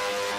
you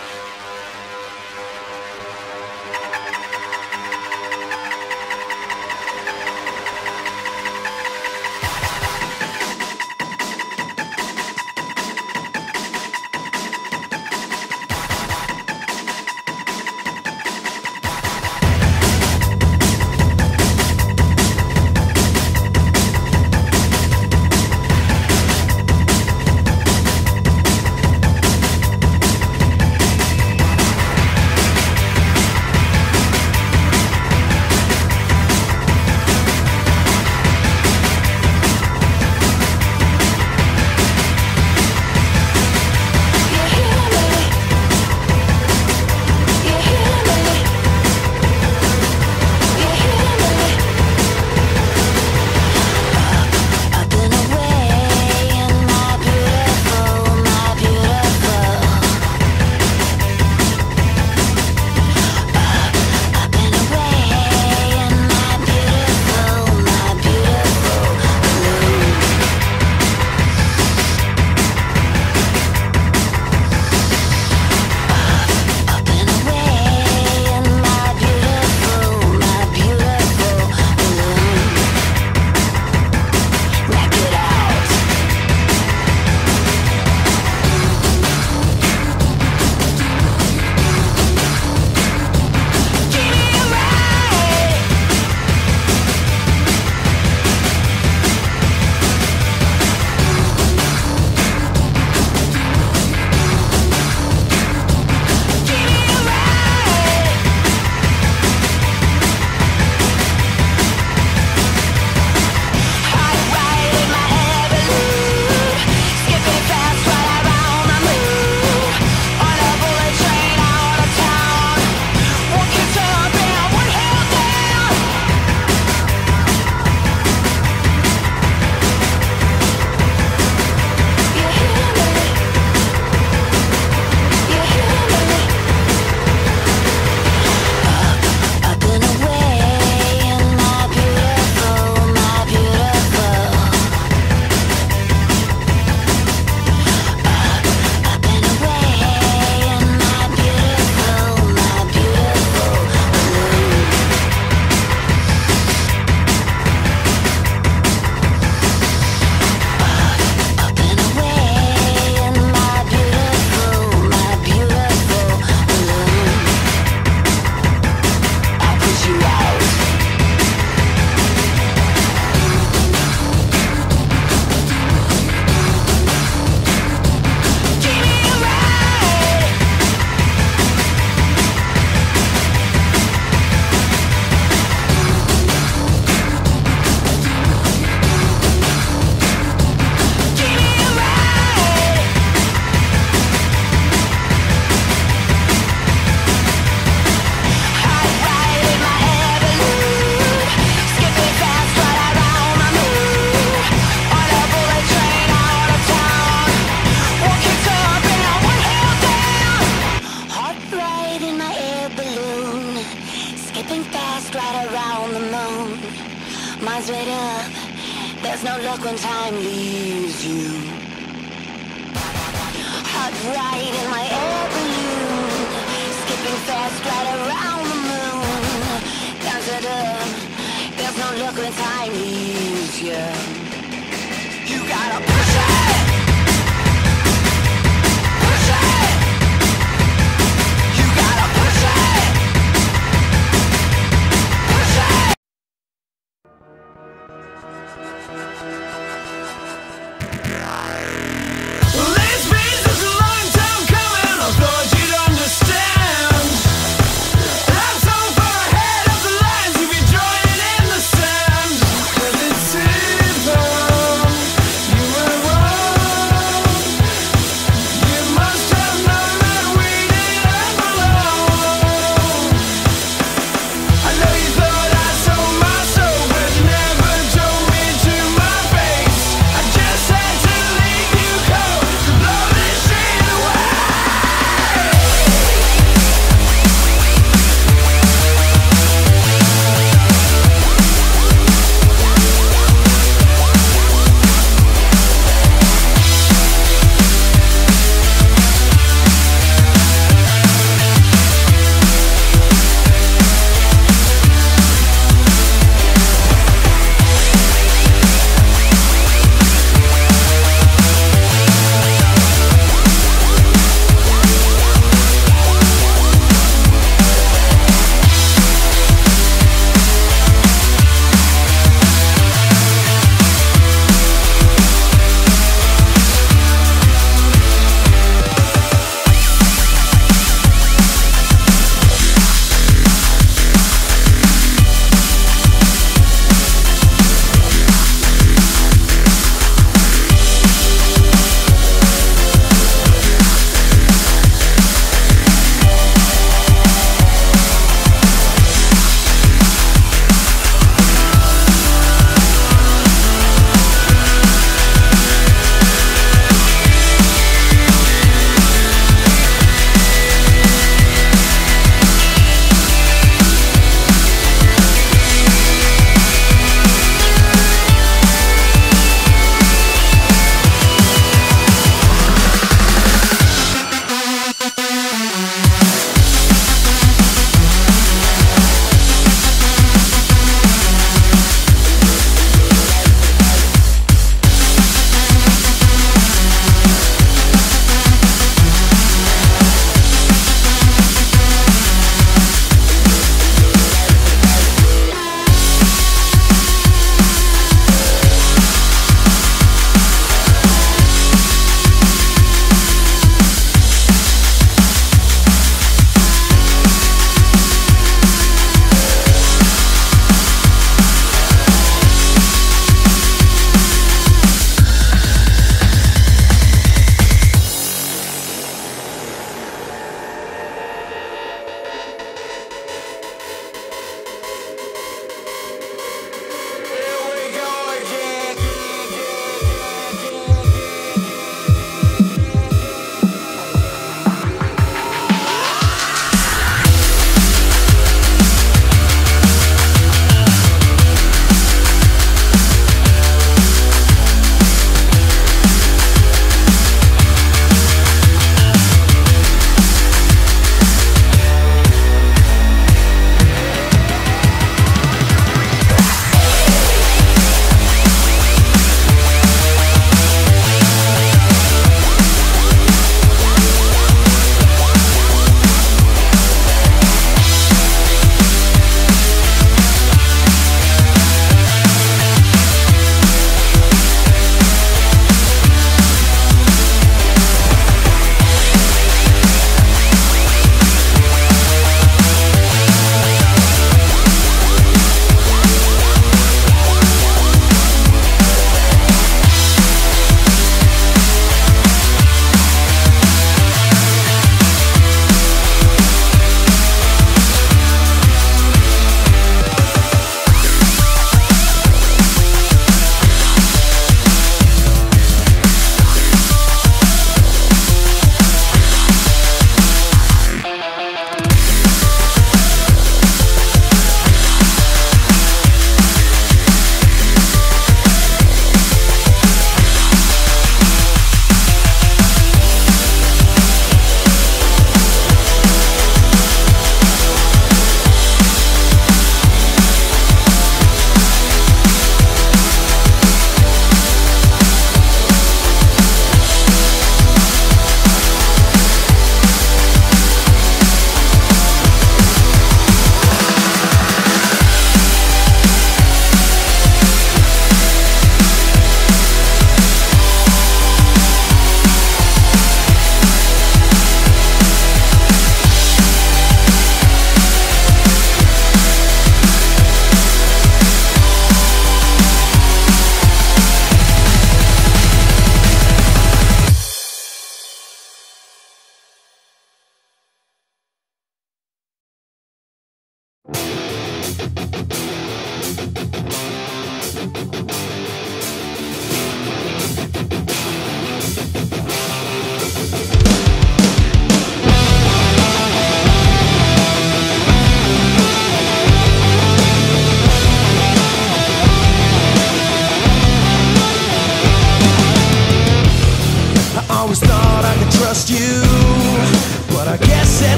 on the moon. Mind's made up. There's no luck when time leaves you. Hot right in my air balloon. Skipping fast right around the moon. Down to up. there's no luck when time leaves you.